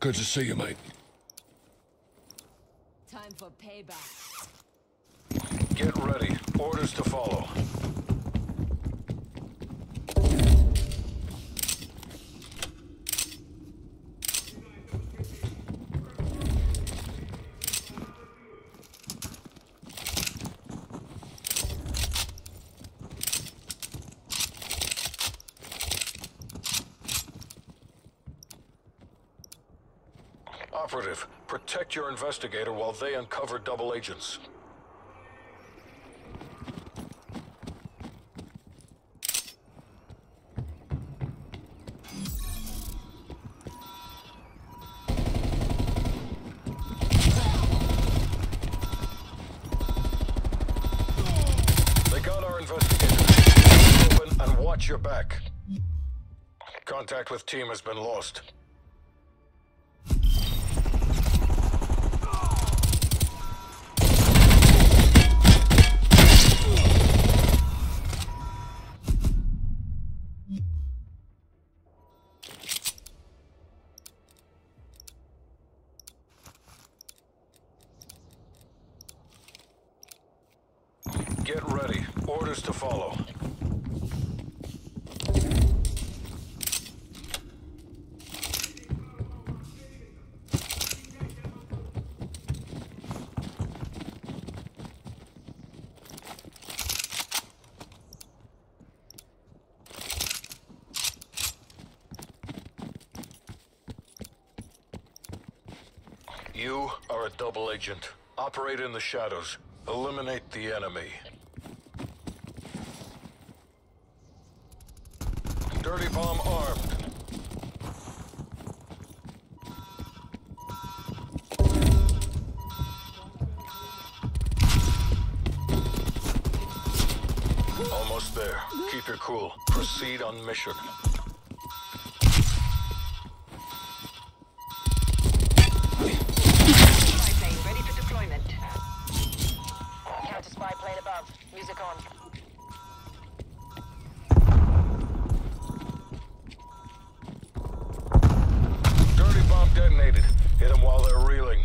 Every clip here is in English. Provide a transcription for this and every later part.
Good to see you, mate. Time for payback. Get ready. Orders to follow. Operative, protect your investigator while they uncover double agents. They got our investigator. Open and watch your back. Contact with team has been lost. Get ready. Orders to follow. You are a double agent. Operate in the shadows. Eliminate the enemy. Dirty bomb armed. Almost there. Keep your cool. Proceed on mission. Detonated. Hit them while they're reeling.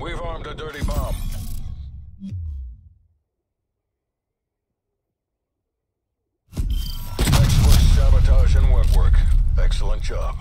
We've armed a dirty bomb. Expert sabotage and wet work. Excellent job.